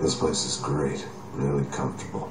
This place is great, really comfortable.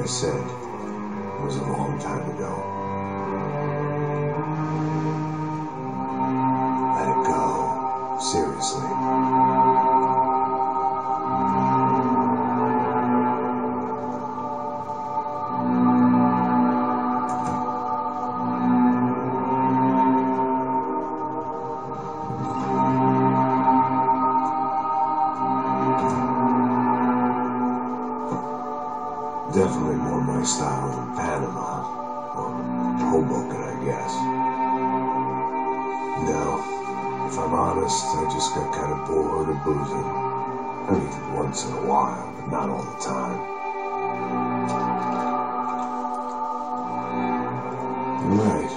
I said, it was a long time ago. Let it go. Seriously. No, if I'm honest, I just got kind of bored of boozing. I mean, once in a while, but not all the time. Right.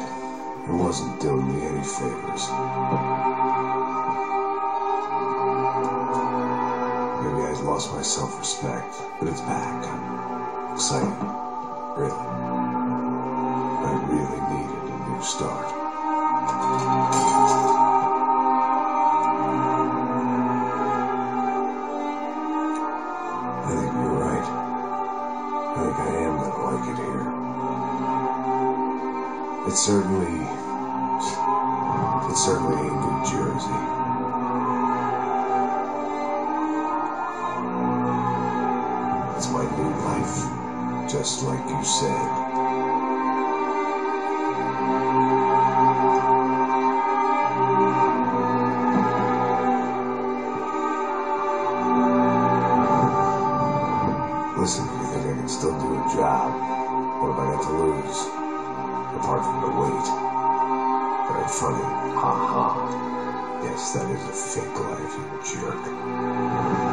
It wasn't doing me any favors. Maybe I lost my self-respect, but it's back. Excited. Really. I really needed a new start. Certainly, it certainly ain't New Jersey. It's my new life, just like you said. Fake life, you jerk.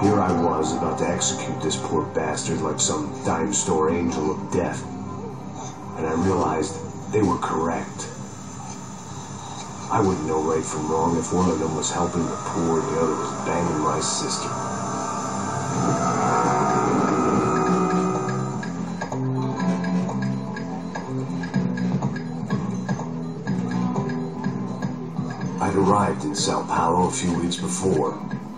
Here I was about to execute this poor bastard like some dime store angel of death. And I realized they were correct. I wouldn't know right from wrong if one of them was helping the poor and the other was banging my sister. I'd arrived in Sao Paulo a few weeks before.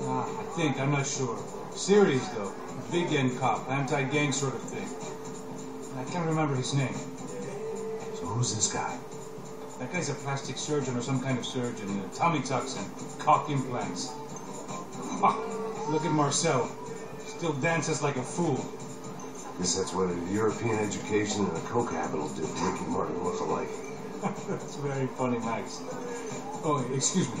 Nah, I think, I'm not sure. Serious, though. Big end cop, anti-gang sort of thing. I can't remember his name. So who's this guy? That guy's a plastic surgeon or some kind of surgeon. Uh, Tommy tucks and cock implants. Look at Marcel. Still dances like a fool. Guess that's what a European education and a coke habit will do to Ricky Martin look alike. That's very funny, Max. Oh, excuse me.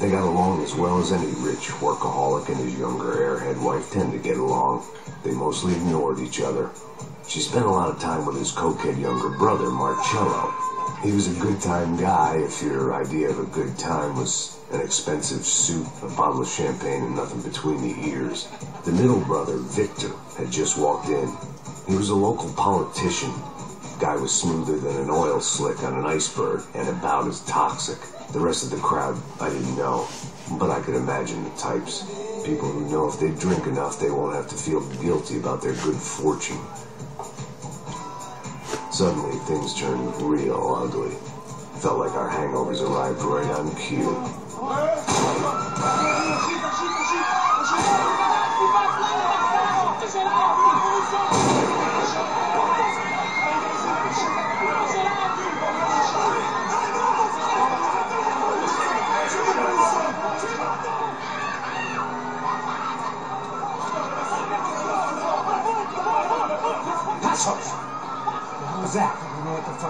They got along as well as any rich workaholic and his younger airhead wife tend to get along. They mostly ignored each other. She spent a lot of time with his cokehead younger brother, Marcelo. He was a good time guy if your idea of a good time was an expensive suit, a bottle of champagne, and nothing between the ears. The middle brother, Victor, had just walked in. He was a local politician. Guy was smoother than an oil slick on an iceberg and about as toxic. The rest of the crowd, I didn't know, but I could imagine the types. People who know if they drink enough, they won't have to feel guilty about their good fortune. Suddenly, things turned real ugly. Felt like our hangovers arrived right on cue.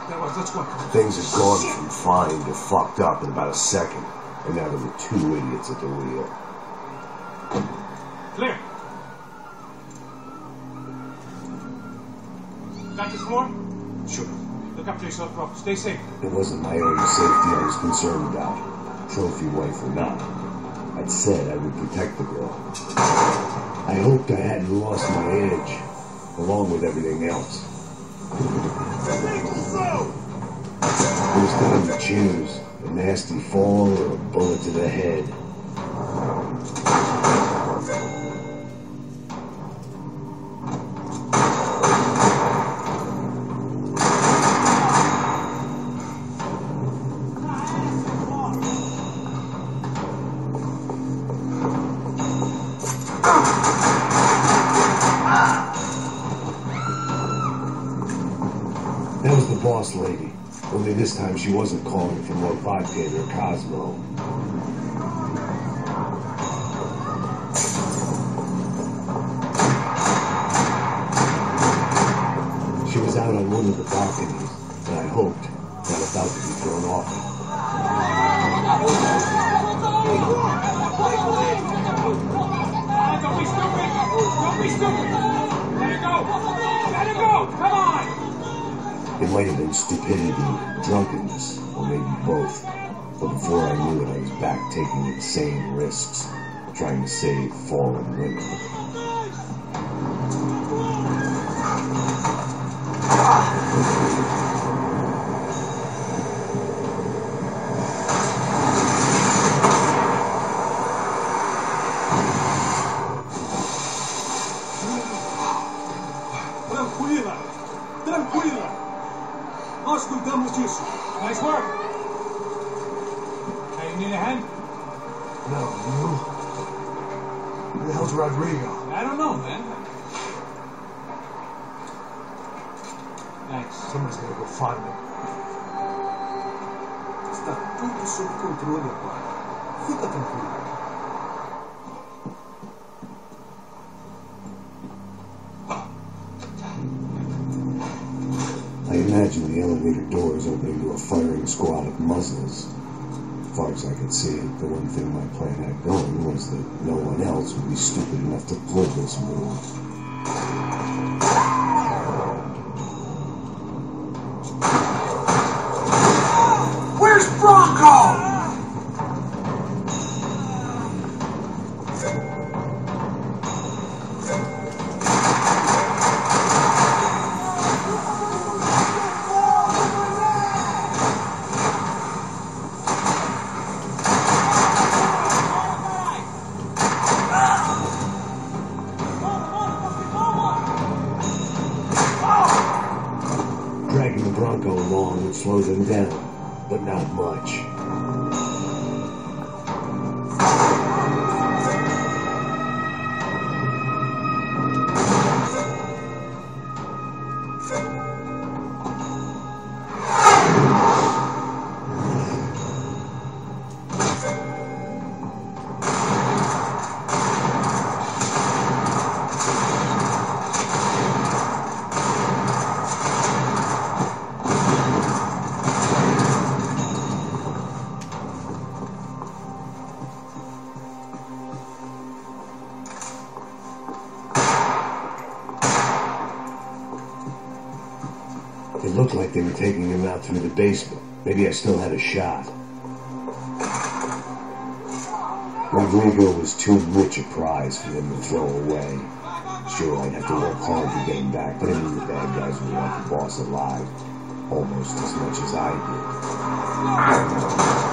Fuck that was. Let's go. Things had gone from fine to fucked up in about a second, and now there were two idiots at the wheel. Clear. Got this floor? Sure. Look after yourself, bro. Stay safe. It wasn't my own safety I was concerned about, trophy wife or not. I'd said I would protect the girl. I hoped I hadn't lost my edge, along with everything else. It was time to choose a nasty fall or a bullet to the head. Boss lady. Only this time she wasn't calling for more vodka her Cosmo. She was out on one of the balconies, and I hoped not about to be thrown off. Don't be stupid! Don't be stupid! Let it go! Let it go! Come on! It might have been stupidity, drunkenness, or maybe both. But before I knew it, I was back taking insane risks, trying to save fallen women. Somebody's gonna. Está tudo sob controle agora. Fica tranquilo. I imagine the elevator doors opening to a firing squad of muzzles. As far as I could see, the one thing my plan had going was that no one else would be stupid enough to pull this move. Along would slow them down, but not much. Like they were taking him out through the basement. Maybe I still had a shot. Rodrigo was too rich a prize for them to throw away. Sure, I'd have to work hard to get him back, but I knew the bad guys would want the boss alive. Almost as much as I did.